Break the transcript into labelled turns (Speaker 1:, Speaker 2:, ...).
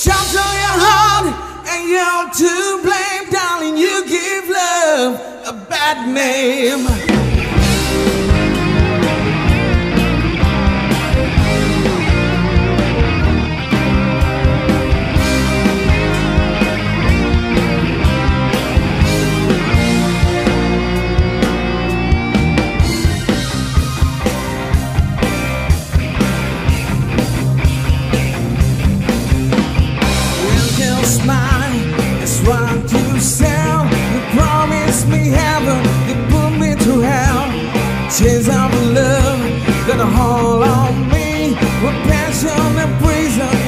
Speaker 1: Shout to your heart, and you're to blame, darling. You give love a bad name. love that hold on me with passion and prison.